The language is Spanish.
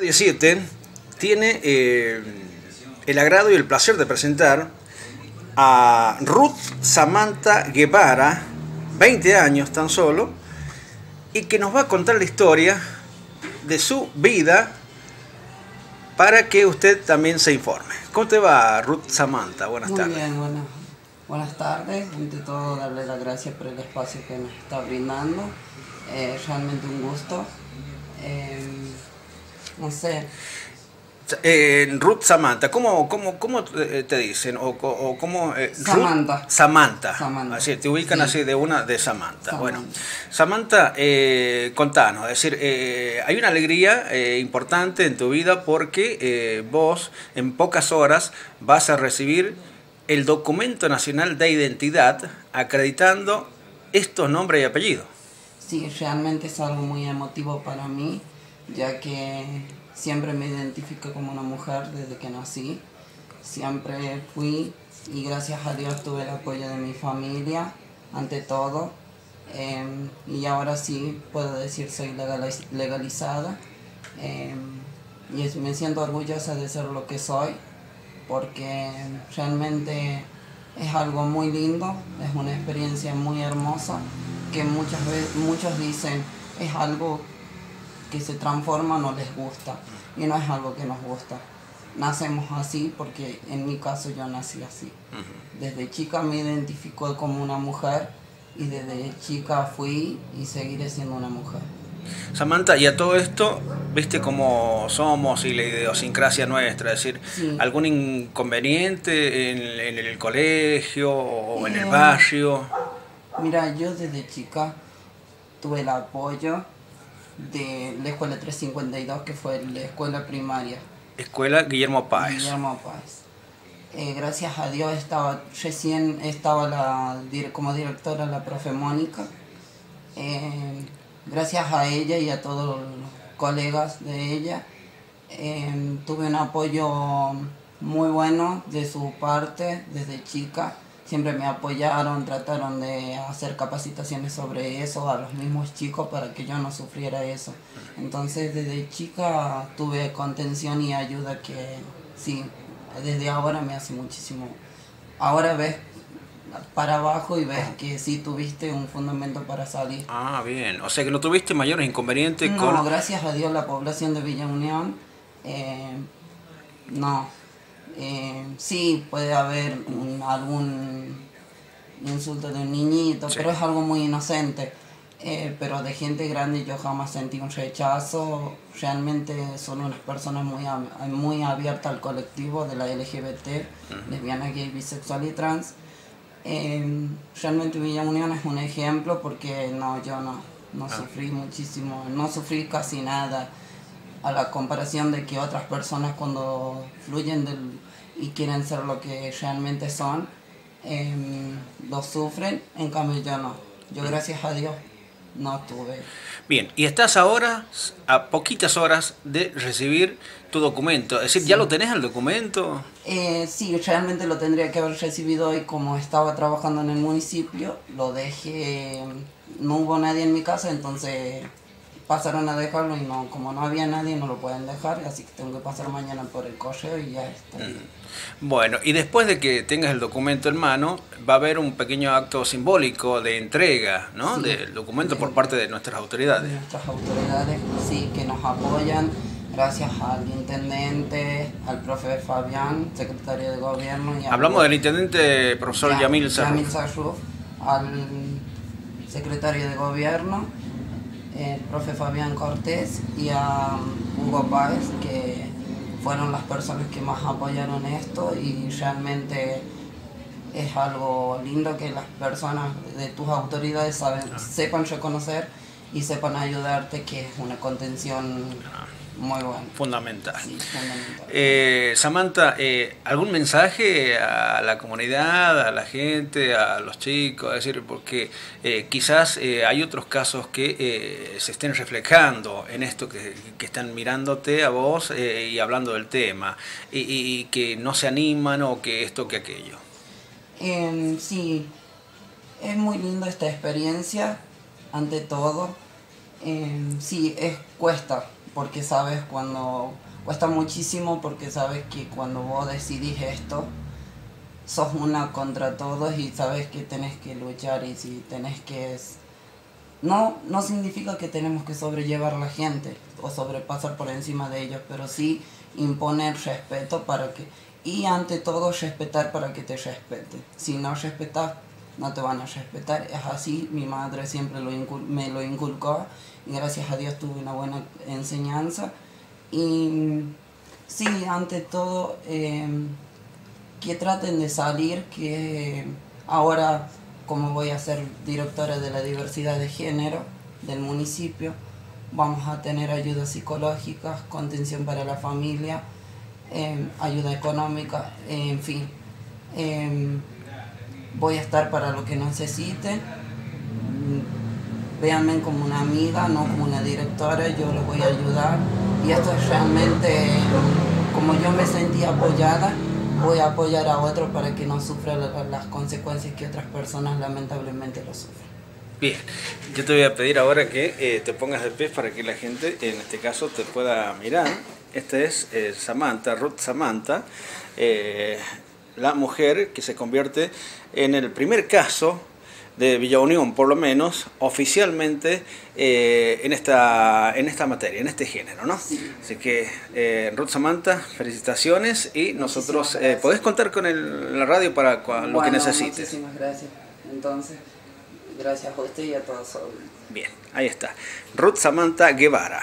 17 tiene eh, el agrado y el placer de presentar a Ruth Samantha Guevara, 20 años tan solo, y que nos va a contar la historia de su vida para que usted también se informe. ¿Cómo te va, Ruth Samantha? Buenas Muy tardes. bien, buenas, buenas tardes. Ante todo, darle las gracias por el espacio que nos está brindando. Eh, realmente un gusto. Eh, no sé, Eh, Ruth Samantha, ¿cómo, cómo, cómo eh, te dicen? ¿O, o cómo, eh, Ruth- Samantha. Samantha. Así, te ubican Sí. así de una de Samantha. Samantha. Bueno, Samantha, eh, contanos, es decir, eh, hay una alegría importante en tu vida porque eh, vos en pocas horas vas a recibir el documento nacional de identidad acreditando estos nombres y apellidos. sí, realmente es algo muy emotivo para mí, ya que siempre me identifico como una mujer desde que nací. Siempre fui y gracias a Dios tuve el apoyo de mi familia, ante todo. Em, y ahora sí puedo decir soy legaliz- legalizada. Em, y me siento orgullosa de ser lo que soy, porque realmente es algo muy lindo, es una experiencia muy hermosa, que muchas veces, muchos dicen es algo que se transforma no les gusta, y no es algo que nos gusta. Nacemos así porque en mi caso yo nací así. Desde chica me identifico como una mujer y desde chica fui y seguiré siendo una mujer. Samantha, y a todo esto, viste cómo somos y la idiosincrasia nuestra, es decir, Sí. algún inconveniente en, en el colegio o en el Eh. barrio. Mira, yo desde chica tuve el apoyo de la escuela 352, que fue la escuela primaria. Escuela Guillermo Páez. Guillermo Páez. Eh, gracias a Dios estaba recién estaba la, como directora la profe Mónica. Eh, gracias a ella y a todos los colegas de ella eh, tuve un apoyo muy bueno de su parte desde chica. Siempre me apoyaron, trataron de hacer capacitaciones sobre eso a los mismos chicos para que yo no sufriera eso. Entonces desde chica tuve contención y ayuda que sí, desde ahora me hace muchísimo. Ahora ves para abajo y ves que sí tuviste un fundamento para salir. Ah, bien. O sea que no tuviste mayores inconvenientes No, con... gracias a Dios la población de Villa Unión, eh, no. Eh, sí, puede haber un- algún insulto de un niñito, Sí. pero es algo muy inocente. Eh, pero de gente grande yo jamás sentí un rechazo. Realmente son unas personas muy, muy abiertas al colectivo de la LGBT, lesbiana, gay, bisexual y trans. Eh, realmente Villa Unión es un ejemplo porque no, yo no, no sufrí muchísimo, no sufrí casi nada a la comparación de que otras personas cuando fluyen del, y quieren ser lo que realmente son, em, lo sufren, en cambio yo no. Yo gracias a Dios no tuve. Bien, y estás ahora a poquitas horas de recibir tu documento. Es decir, ¿ya lo tenés el documento? Eh, sí, realmente lo tendría que haber recibido hoy como estaba trabajando en el municipio, lo dejé, no hubo nadie en mi casa, entonces pasaron a dejarlo y no, como no había nadie no lo pueden dejar, así que tengo que pasar mañana por el correo y ya está. Bueno, y después de que tengas el documento en mano, va a haber un pequeño acto simbólico de entrega, ¿no? Sí. Del documento por parte de nuestras de autoridades. nuestras autoridades, sí, que nos apoyan, gracias al intendente, al profe Fabián, secretario de gobierno. Y al- Hablamos del intendente profesor Ya- Yamil Sarro. Yamil Sarruf, al secretario de gobierno, el profe Fabián Cortés y a um, Hugo Páez, que fueron las personas que más apoyaron esto y realmente es algo lindo que las personas de tus autoridades saben, sepan reconocer y sepan ayudarte, que es una contención muy buena. Fundamental. Sí, fundamental. Eh, Samantha, eh, ¿algún mensaje a la comunidad, a la gente, a los chicos? Es decir, porque eh, quizás hay otros casos que se estén reflejando en esto que, que están mirándote a vos y hablando del tema, y, y- y que no se animan o que esto que aquello. Em, sí, es muy linda esta experiencia, ante todo. Em, sí, es, cuesta, porque sabes cuando cuesta muchísimo porque sabes que cuando vos decidís esto sos una contra todos y sabes que tenés que luchar y si tenés que no no significa que tenemos que sobrellevar a la gente o sobrepasar por encima de ellos pero sí imponer respeto para que y ante todo respetar para que te respete. Si no respetas no te van a respetar. Es así mi madre siempre lo me lo inculcó gracias a Dios tuve una buena enseñanza y sí, ante todo, em, que traten de salir, que ahora, como voy a ser directora de la diversidad de género del municipio, vamos a tener ayudas psicológicas, contención para la familia, em, ayuda económica, en fin. Em, voy a estar para lo que necesiten véanme como una amiga, no como una directora, yo les voy a ayudar. Y esto es realmente, como yo me sentí apoyada, voy a apoyar a otros para que no sufran las consecuencias que otras personas lamentablemente lo sufren. Bien, yo te voy a pedir ahora que eh, te pongas de pie para que la gente, en este caso, te pueda mirar. Esta es eh, Samantha, Ruth Samantha, eh, la mujer que se convierte en el primer caso de Villa Unión, por lo menos, oficialmente eh, en, esta, en esta materia, en este género, ¿no? Así que, eh, Ruth Samantha, felicitaciones y nosotros, eh, podés contar con el, la radio para lo que necesites. Muchísimas gracias. Entonces, gracias a usted y a todos. Bien, ahí está. Ruth Samantha Guevara.